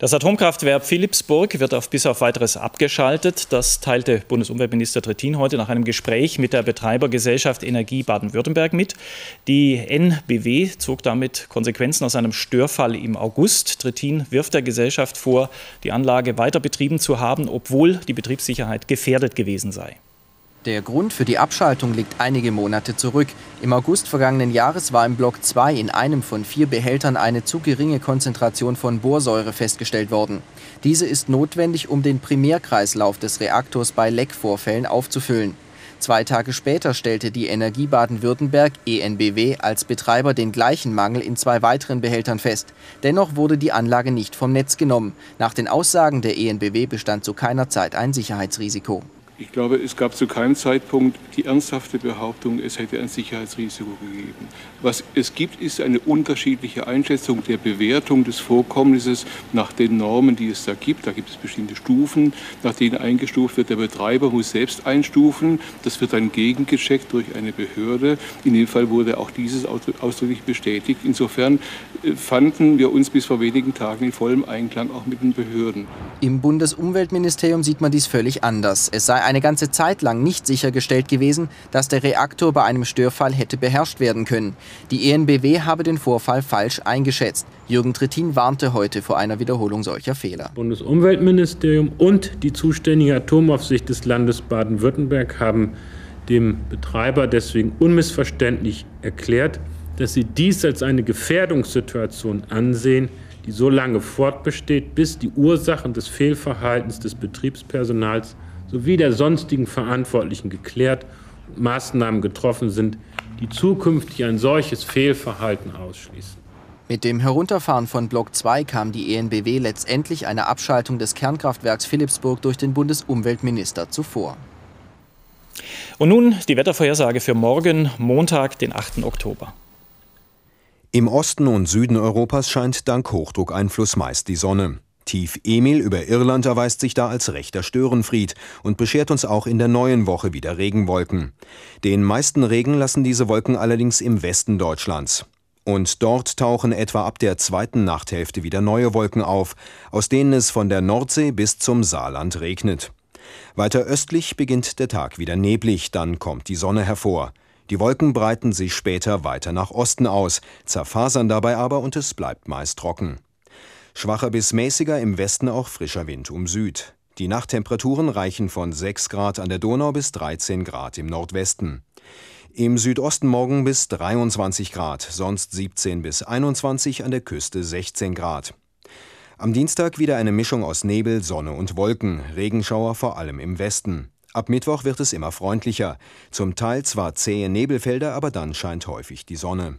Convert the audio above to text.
Das Atomkraftwerk Philipsburg wird auf bis auf weiteres abgeschaltet. Das teilte Bundesumweltminister Trittin heute nach einem Gespräch mit der Betreibergesellschaft Energie Baden-Württemberg mit. Die NBW zog damit Konsequenzen aus einem Störfall im August. Trittin wirft der Gesellschaft vor, die Anlage weiter betrieben zu haben, obwohl die Betriebssicherheit gefährdet gewesen sei. Der Grund für die Abschaltung liegt einige Monate zurück. Im August vergangenen Jahres war im Block 2 in einem von vier Behältern eine zu geringe Konzentration von Borsäure festgestellt worden. Diese ist notwendig, um den Primärkreislauf des Reaktors bei Leckvorfällen aufzufüllen. Zwei Tage später stellte die Energie Baden-Württemberg ENBW als Betreiber den gleichen Mangel in zwei weiteren Behältern fest. Dennoch wurde die Anlage nicht vom Netz genommen. Nach den Aussagen der ENBW bestand zu keiner Zeit ein Sicherheitsrisiko. Ich glaube, es gab zu keinem Zeitpunkt die ernsthafte Behauptung, es hätte ein Sicherheitsrisiko gegeben. Was es gibt, ist eine unterschiedliche Einschätzung der Bewertung des Vorkommnisses nach den Normen, die es da gibt. Da gibt es bestimmte Stufen, nach denen eingestuft wird. Der Betreiber muss selbst einstufen. Das wird dann gegengecheckt durch eine Behörde. In dem Fall wurde auch dieses ausdrücklich bestätigt. Insofern äh, fanden wir uns bis vor wenigen Tagen in vollem Einklang auch mit den Behörden. Im Bundesumweltministerium sieht man dies völlig anders. Es sei eine ganze Zeit lang nicht sichergestellt gewesen, dass der Reaktor bei einem Störfall hätte beherrscht werden können. Die ENBW habe den Vorfall falsch eingeschätzt. Jürgen Trittin warnte heute vor einer Wiederholung solcher Fehler. Bundesumweltministerium und die zuständige Atomaufsicht des Landes Baden-Württemberg haben dem Betreiber deswegen unmissverständlich erklärt, dass sie dies als eine Gefährdungssituation ansehen, die so lange fortbesteht, bis die Ursachen des Fehlverhaltens des Betriebspersonals sowie der sonstigen Verantwortlichen geklärt und Maßnahmen getroffen sind, die zukünftig ein solches Fehlverhalten ausschließen. Mit dem Herunterfahren von Block 2 kam die ENBW letztendlich einer Abschaltung des Kernkraftwerks Philipsburg durch den Bundesumweltminister zuvor. Und nun die Wettervorhersage für morgen, Montag, den 8. Oktober. Im Osten und Süden Europas scheint dank Hochdruckeinfluss meist die Sonne. Tief Emil über Irland erweist sich da als rechter Störenfried und beschert uns auch in der neuen Woche wieder Regenwolken. Den meisten Regen lassen diese Wolken allerdings im Westen Deutschlands. Und dort tauchen etwa ab der zweiten Nachthälfte wieder neue Wolken auf, aus denen es von der Nordsee bis zum Saarland regnet. Weiter östlich beginnt der Tag wieder neblig, dann kommt die Sonne hervor. Die Wolken breiten sich später weiter nach Osten aus, zerfasern dabei aber und es bleibt meist trocken. Schwacher bis mäßiger im Westen auch frischer Wind um Süd. Die Nachttemperaturen reichen von 6 Grad an der Donau bis 13 Grad im Nordwesten. Im Südosten morgen bis 23 Grad, sonst 17 bis 21 an der Küste 16 Grad. Am Dienstag wieder eine Mischung aus Nebel, Sonne und Wolken, Regenschauer vor allem im Westen. Ab Mittwoch wird es immer freundlicher. Zum Teil zwar zähe Nebelfelder, aber dann scheint häufig die Sonne.